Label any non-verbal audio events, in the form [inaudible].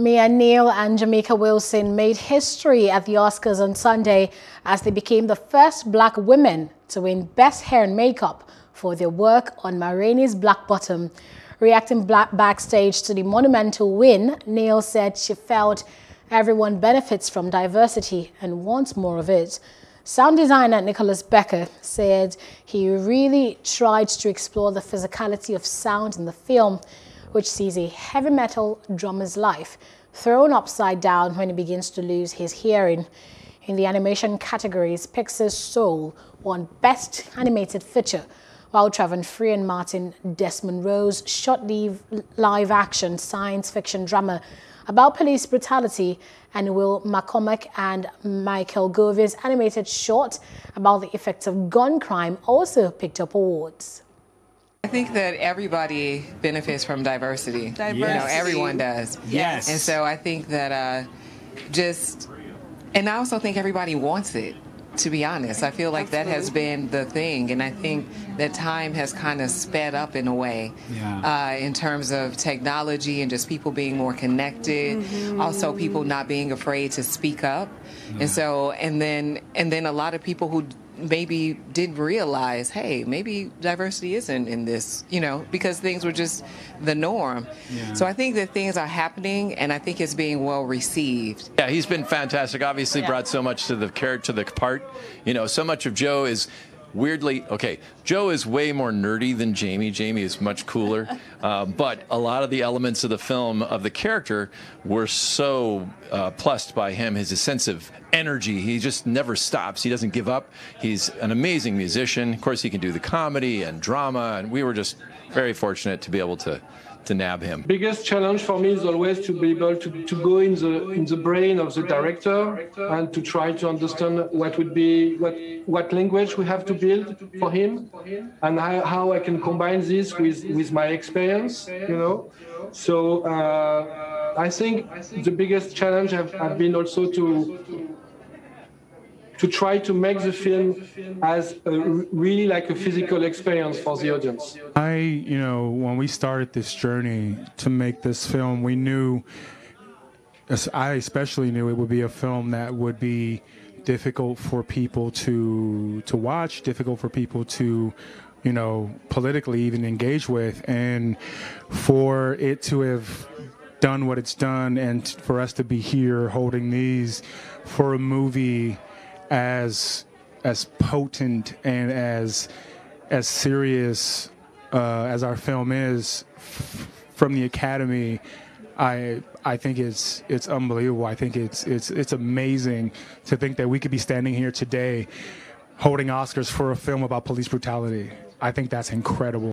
Mia Neal and Jamika Wilson made history at the Oscars on Sunday as they became the first black women to win Best Hair and Makeup for their work on Ma Black Bottom. Reacting backstage to the monumental win, Neal said she felt everyone benefits from diversity and wants more of it. Sound designer Nicholas Becker said he really tried to explore the physicality of sound in the film which sees a heavy metal drummer's life thrown upside down when he begins to lose his hearing. In the animation categories, Pixar's Soul won Best Animated Feature, while Travon Free and Martin Desmond Roe's shot the live-action science fiction drama about police brutality, and Will McCormack and Michael Govier's animated short about the effects of gun crime also picked up awards. I think that everybody benefits from diversity. Diversity. You know, everyone does. Yes. And so I think that uh, just, and I also think everybody wants it. To be honest, I feel like Absolutely. that has been the thing, and I think that time has kind of sped up in a way, yeah. uh, in terms of technology and just people being more connected. Mm-hmm. Also, people not being afraid to speak up, yeah. and so, and then, and then a lot of people who maybe didn't realize, hey, maybe diversity isn't in this, you know, because things were just the norm. Yeah. So I think that things are happening, and I think it's being well received. Yeah, he's been fantastic. Obviously, yeah. brought so much to the character, to the part. You know, so much of Joe is weirdly okay joe is way more nerdy than jamie. Jamie is much cooler. [laughs] Uh, but a lot of the elements of the film of the character were so uh, plussed by him his sense of energy. He just never stops. He doesn't give up. He's an amazing musician. Of course he can do the comedy and drama and we were just very fortunate to be able to to nab him. Biggest challenge for me is always to be able to, to go in the in the brain of the director and to try to understand what would be what what language we have to build for him and how, how I can combine this with with my experience, you know. So uh, I think the biggest challenge have, have been also to to try to make the film as a, really like a physical experience for the audience. I, you know, when we started this journey to make this film, we knew, I especially knew it would be a film that would be difficult for people to to watch, difficult for people to you know, politically even engage with. And for it to have done what it's done and for us to be here holding these for a movie as as potent and as as serious uh, as our film is from the Academy, I I think it's it's unbelievable. I think it's it's it's amazing to think that we could be standing here today, holding Oscars for a film about police brutality. I think that's incredible.